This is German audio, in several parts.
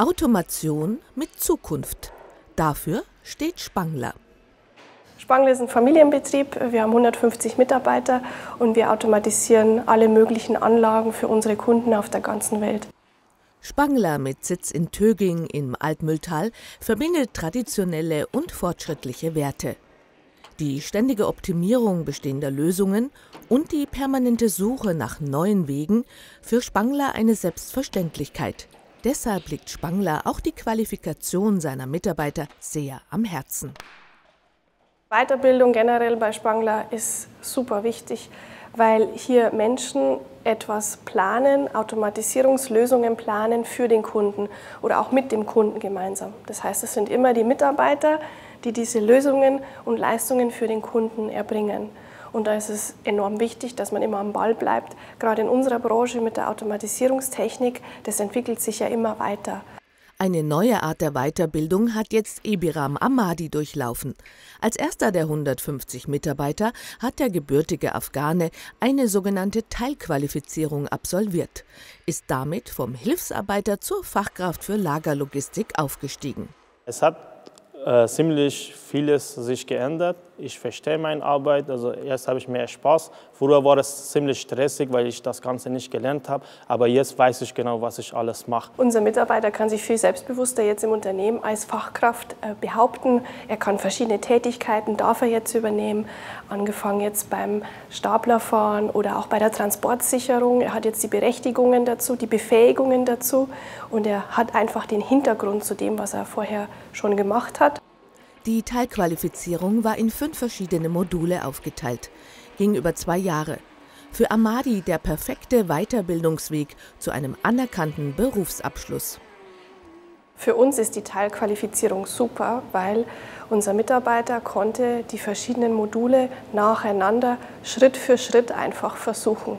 Automation mit Zukunft. Dafür steht Spangler. Spangler ist ein Familienbetrieb. Wir haben 150 Mitarbeiter und wir automatisieren alle möglichen Anlagen für unsere Kunden auf der ganzen Welt. Spangler mit Sitz in Töging im Altmühltal verbindet traditionelle und fortschrittliche Werte. Die ständige Optimierung bestehender Lösungen und die permanente Suche nach neuen Wegen für Spangler eine Selbstverständlichkeit. Deshalb liegt Spangler auch die Qualifikation seiner Mitarbeiter sehr am Herzen. Weiterbildung generell bei Spangler ist super wichtig, weil hier Menschen etwas planen, Automatisierungslösungen planen für den Kunden oder auch mit dem Kunden gemeinsam. Das heißt, es sind immer die Mitarbeiter, die diese Lösungen und Leistungen für den Kunden erbringen. Und da ist es enorm wichtig, dass man immer am Ball bleibt. Gerade in unserer Branche mit der Automatisierungstechnik, das entwickelt sich ja immer weiter. Eine neue Art der Weiterbildung hat jetzt Ebiram Ahmadi durchlaufen. Als erster der 150 Mitarbeiter hat der gebürtige Afghane eine sogenannte Teilqualifizierung absolviert, ist damit vom Hilfsarbeiter zur Fachkraft für Lagerlogistik aufgestiegen. Es hat äh, ziemlich vieles sich geändert. Ich verstehe meine Arbeit, also jetzt habe ich mehr Spaß. Früher war es ziemlich stressig, weil ich das Ganze nicht gelernt habe, aber jetzt weiß ich genau, was ich alles mache. Unser Mitarbeiter kann sich viel selbstbewusster jetzt im Unternehmen als Fachkraft äh, behaupten. Er kann verschiedene Tätigkeiten, darf er jetzt übernehmen, angefangen jetzt beim Staplerfahren oder auch bei der Transportsicherung. Er hat jetzt die Berechtigungen dazu, die Befähigungen dazu und er hat einfach den Hintergrund zu dem, was er vorher schon gemacht hat. Die Teilqualifizierung war in fünf verschiedene Module aufgeteilt, ging über zwei Jahre. Für Amadi der perfekte Weiterbildungsweg zu einem anerkannten Berufsabschluss. Für uns ist die Teilqualifizierung super, weil unser Mitarbeiter konnte die verschiedenen Module nacheinander Schritt für Schritt einfach versuchen.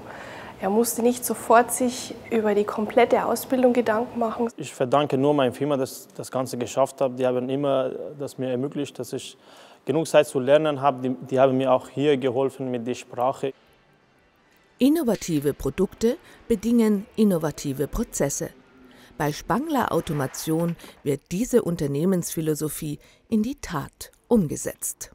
Er musste nicht sofort sich über die komplette Ausbildung Gedanken machen. Ich verdanke nur meiner Firma, dass ich das Ganze geschafft habe. Die haben immer das mir ermöglicht, dass ich genug Zeit zu lernen habe. Die, die haben mir auch hier geholfen mit der Sprache. Innovative Produkte bedingen innovative Prozesse. Bei Spangler Automation wird diese Unternehmensphilosophie in die Tat umgesetzt.